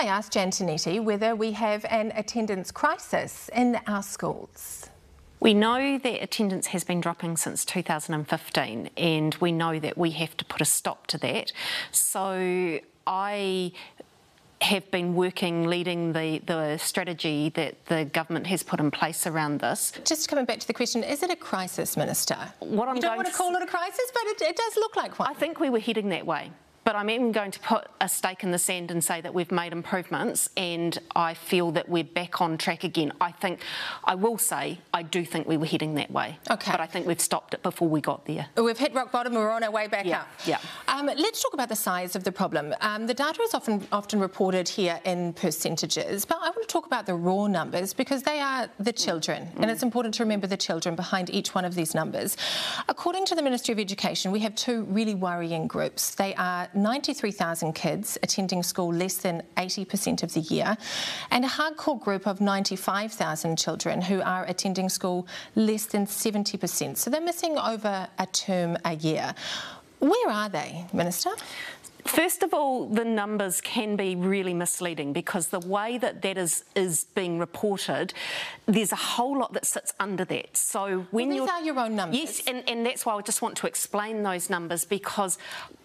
I asked Jan Tinetti whether we have an attendance crisis in our schools. We know that attendance has been dropping since 2015, and we know that we have to put a stop to that. So I have been working, leading the, the strategy that the government has put in place around this. Just coming back to the question, is it a crisis, Minister? What I'm you don't want to call it a crisis, but it, it does look like one. I think we were heading that way but I'm even going to put a stake in the sand and say that we've made improvements and I feel that we're back on track again. I think, I will say, I do think we were heading that way. Okay. But I think we've stopped it before we got there. We've hit rock bottom, we're on our way back yeah, up. Yeah. Um, let's talk about the size of the problem. Um, the data is often, often reported here in percentages, but I want to talk about the raw numbers because they are the children, mm. and it's important to remember the children behind each one of these numbers. According to the Ministry of Education, we have two really worrying groups. They are 93,000 kids attending school less than 80% of the year, and a hardcore group of 95,000 children who are attending school less than 70%. So they're missing over a term a year. Where are they, Minister? First of all, the numbers can be really misleading because the way that that is is being reported, there's a whole lot that sits under that. So when well, these are your own numbers. Yes, and, and that's why I just want to explain those numbers because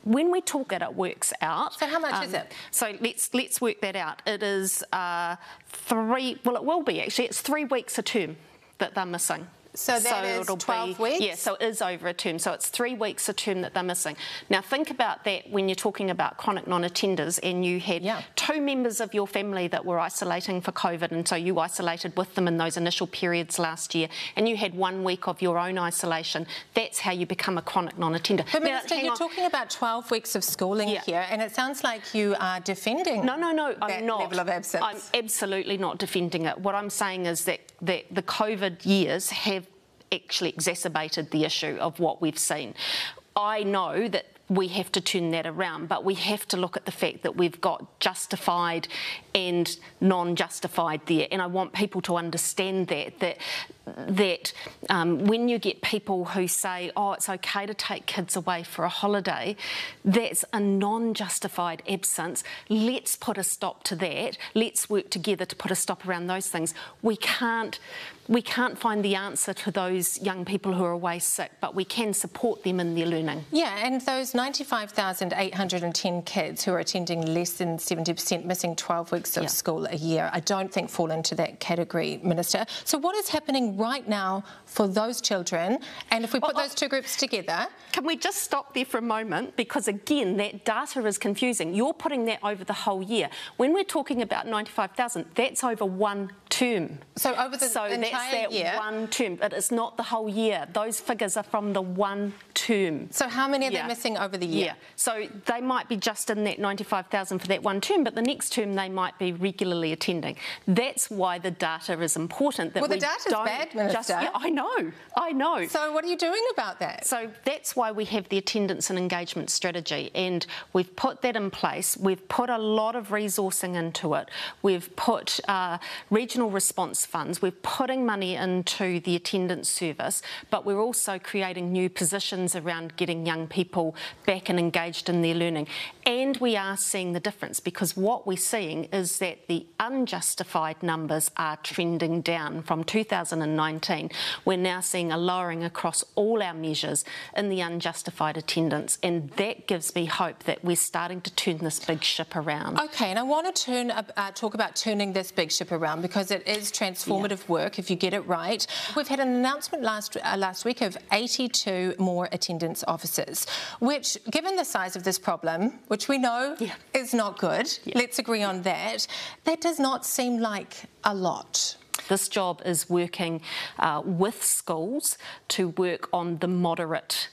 when we talk it, it works out. So how much um, is it? So let's let's work that out. It is uh, three. Well, it will be actually. It's three weeks a term that they're missing. So that so is 12 be, weeks? Yeah, so it is over a term. So it's three weeks a term that they're missing. Now think about that when you're talking about chronic non-attenders and you had yeah. two members of your family that were isolating for COVID and so you isolated with them in those initial periods last year and you had one week of your own isolation. That's how you become a chronic non-attender. But now, Minister, you're on. talking about 12 weeks of schooling yeah. here and it sounds like you are defending No, no, no, I'm not. level of absence. I'm absolutely not defending it. What I'm saying is that, that the COVID years have actually exacerbated the issue of what we've seen. I know that we have to turn that around, but we have to look at the fact that we've got justified and non-justified there, and I want people to understand that that that um, when you get people who say, "Oh, it's okay to take kids away for a holiday," that's a non-justified absence. Let's put a stop to that. Let's work together to put a stop around those things. We can't we can't find the answer to those young people who are away sick, but we can support them in their learning. Yeah, and those 95,810 kids who are attending less than 70%, missing 12 weeks of yeah. school a year, I don't think fall into that category, Minister. So what is happening right now for those children? And if we put well, those two groups together... Can we just stop there for a moment? Because again, that data is confusing. You're putting that over the whole year. When we're talking about 95,000, that's over one term. So over the so entire that's that year? one term. But It is not the whole year. Those figures are from the one term. So how many are yeah. they missing over the year? Yeah. So they might be just in that 95,000 for that one term, but the next term they might be regularly attending. That's why the data is important. That well, the we data's bad, Minister. Just, yeah, I know. I know. So what are you doing about that? So that's why we have the attendance and engagement strategy, and we've put that in place. We've put a lot of resourcing into it. We've put uh, regional response funds. We're putting money into the attendance service, but we're also creating new positions around getting young people back and engaged in their learning. And we are seeing the difference because what we're seeing is that the unjustified numbers are trending down from 2019. We're now seeing a lowering across all our measures in the unjustified attendance, and that gives me hope that we're starting to turn this big ship around. Okay, and I want to turn uh, talk about turning this big ship around because it is transformative yeah. work if you get it right. We've had an announcement last uh, last week of 82 more attendance officers, which, given the size of this problem, which we know yeah. is not good, yeah. let's agree on that, that does not seem like a lot. This job is working uh, with schools to work on the moderate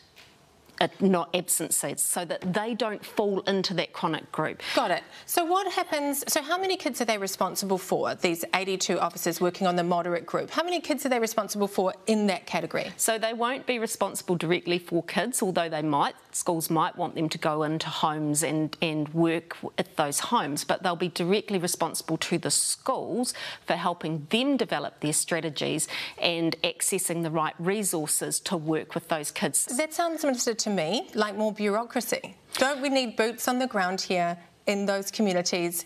not absences so that they don't fall into that chronic group. Got it. So what happens, so how many kids are they responsible for, these 82 officers working on the moderate group? How many kids are they responsible for in that category? So they won't be responsible directly for kids, although they might. Schools might want them to go into homes and, and work at those homes, but they'll be directly responsible to the schools for helping them develop their strategies and accessing the right resources to work with those kids. That sounds, Minister, to me like more bureaucracy. Don't we need boots on the ground here in those communities,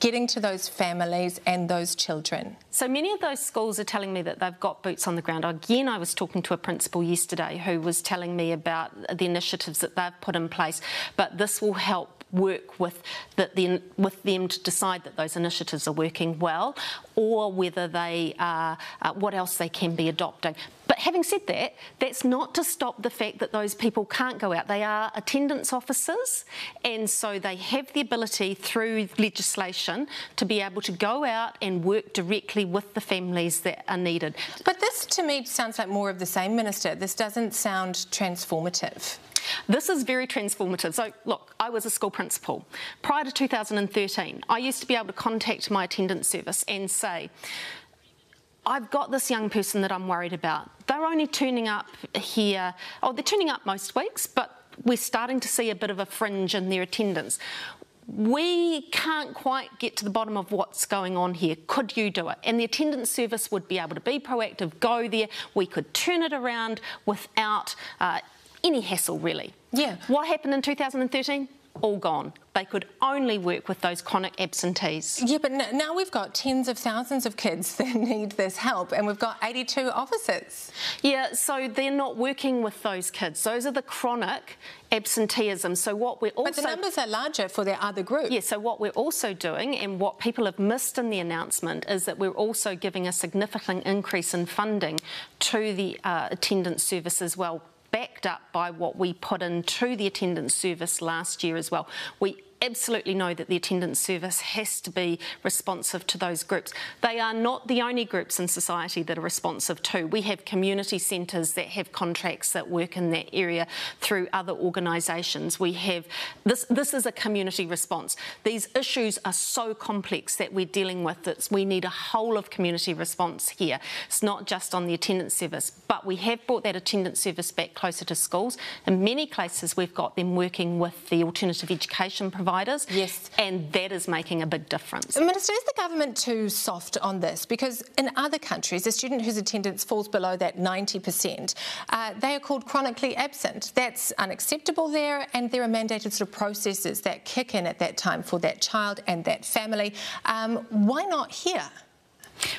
getting to those families and those children? So many of those schools are telling me that they've got boots on the ground. Again, I was talking to a principal yesterday who was telling me about the initiatives that they've put in place, but this will help work with, the, the, with them to decide that those initiatives are working well or whether they are, uh, what else they can be adopting. But having said that, that's not to stop the fact that those people can't go out. They are attendance officers, and so they have the ability through legislation to be able to go out and work directly with the families that are needed. But this to me sounds like more of the same, Minister. This doesn't sound transformative. This is very transformative. So, look, I was a school principal. Prior to 2013, I used to be able to contact my attendance service and say, I've got this young person that I'm worried about. They're only turning up here, oh, they're turning up most weeks, but we're starting to see a bit of a fringe in their attendance. We can't quite get to the bottom of what's going on here. Could you do it? And the attendance service would be able to be proactive, go there. We could turn it around without uh, any hassle, really. Yeah. What happened in 2013? All gone. They could only work with those chronic absentees. Yeah, but now we've got tens of thousands of kids that need this help, and we've got 82 officers. Yeah, so they're not working with those kids. Those are the chronic absenteeism. So what we're also But the numbers are larger for their other group. Yeah, so what we're also doing and what people have missed in the announcement is that we're also giving a significant increase in funding to the uh, attendance service as well backed up by what we put into the attendance service last year as well. We absolutely know that the attendance service has to be responsive to those groups. They are not the only groups in society that are responsive to. We have community centres that have contracts that work in that area through other organisations. We have this. This is a community response. These issues are so complex that we're dealing with that we need a whole of community response here. It's not just on the attendance service, but we have brought that attendance service back closer to schools. In many places, we've got them working with the alternative education providers providers. Yes. And that is making a big difference. Minister, is the government too soft on this? Because in other countries, a student whose attendance falls below that 90%, uh, they are called chronically absent. That's unacceptable there, and there are mandated sort of processes that kick in at that time for that child and that family. Um, why not here?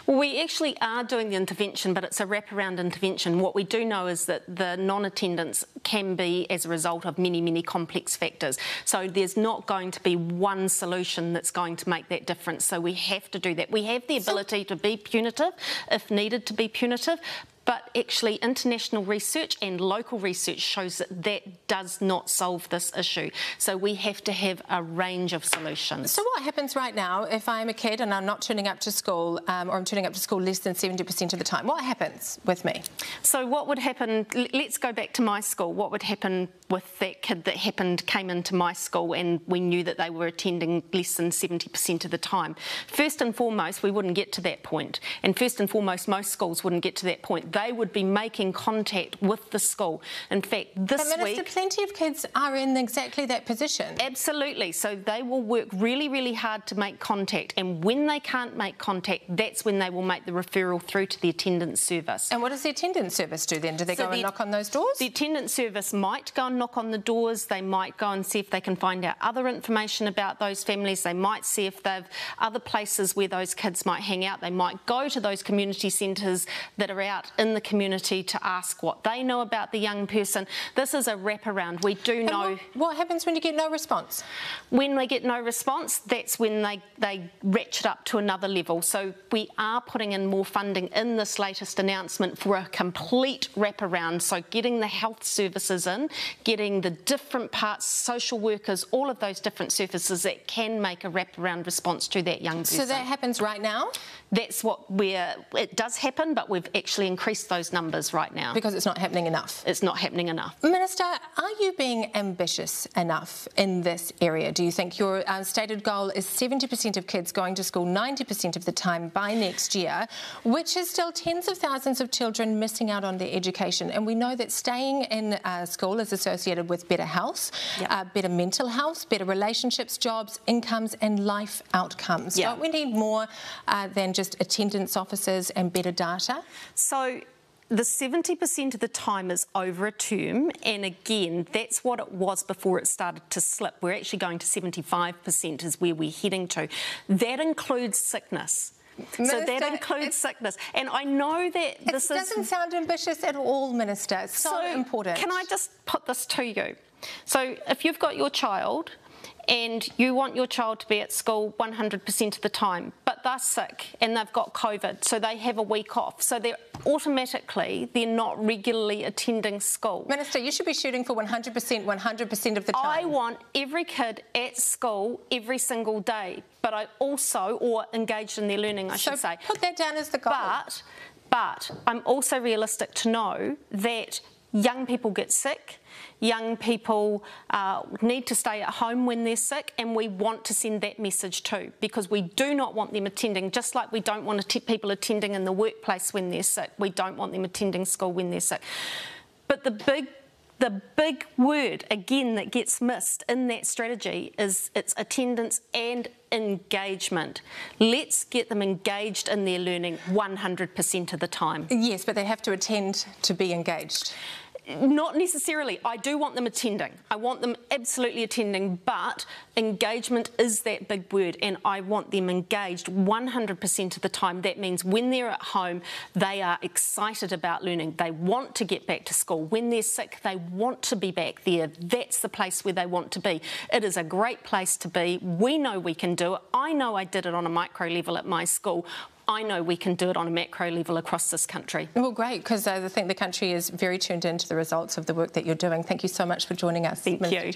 Well, we actually are doing the intervention, but it's a wraparound intervention. What we do know is that the non attendance can be as a result of many, many complex factors. So there's not going to be one solution that's going to make that difference. So we have to do that. We have the ability to be punitive if needed to be punitive, but actually international research and local research shows that that does not solve this issue. So we have to have a range of solutions. So what happens right now if I'm a kid and I'm not turning up to school um, or I'm turning up to school less than 70% of the time? What happens with me? So what would happen, let's go back to my school. What would happen with that kid that happened, came into my school and we knew that they were attending less than 70% of the time? First and foremost, we wouldn't get to that point. And first and foremost, most schools wouldn't get to that point they would be making contact with the school. In fact, this but Minister, week... plenty of kids are in exactly that position. Absolutely. So they will work really, really hard to make contact. And when they can't make contact, that's when they will make the referral through to the attendance service. And what does the attendance service do then? Do they so go the, and knock on those doors? The attendance service might go and knock on the doors. They might go and see if they can find out other information about those families. They might see if they've other places where those kids might hang out. They might go to those community centres that are out in the community to ask what they know about the young person. This is a wraparound. We do and know. What, what, happens when you get no response? When they get no response, that's when they, they ratchet up to another level. So we are putting in more funding in this latest announcement for a complete wraparound. So getting the health services in, getting the different parts, social workers, all of those different services that can make a wraparound response to that young person. So that happens right now? That's what we're, it does happen, but we've actually increased those numbers right now. Because it's not happening enough? It's not happening enough. Minister, are you being ambitious enough in this area? Do you think your uh, stated goal is 70% of kids going to school 90% of the time by next year, which is still tens of thousands of children missing out on their education? And we know that staying in uh, school is associated with better health, yep. uh, better mental health, better relationships, jobs, incomes, and life outcomes. Yep. Don't we need more uh, than just attendance officers and better data? So the 70% of the time is over a term, and again, that's what it was before it started to slip. We're actually going to 75% is where we're heading to. That includes sickness. Minister, so that includes sickness. And I know that this doesn't sound ambitious at all, Minister. It's so, so important. Can I just put this to you? So if you've got your child and you want your child to be at school 100% of the time, but they're sick and they've got COVID, so they have a week off. So they're automatically, they're not regularly attending school. Minister, you should be shooting for 100%, 100% of the time. I want every kid at school every single day, but I also, or engaged in their learning, I so should say. put that down as the goal. But, but I'm also realistic to know that young people get sick, young people uh, need to stay at home when they're sick, and we want to send that message too because we do not want them attending, just like we don't want people attending in the workplace when they're sick. We don't want them attending school when they're sick. But the big the big word again that gets missed in that strategy is its attendance and engagement. Let's get them engaged in their learning 100% of the time. Yes, but they have to attend to be engaged. Not necessarily. I do want them attending. I want them absolutely attending, but engagement is that big word, and I want them engaged 100% of the time. That means when they're at home, they are excited about learning. They want to get back to school. When they're sick, they want to be back there. That's the place where they want to be. It is a great place to be. We know we can do it. I know I did it on a micro level at my school. I know we can do it on a macro level across this country. Well, great, because I think the country is very tuned into the results of the work that you're doing. Thank you so much for joining us, Thank Minister you.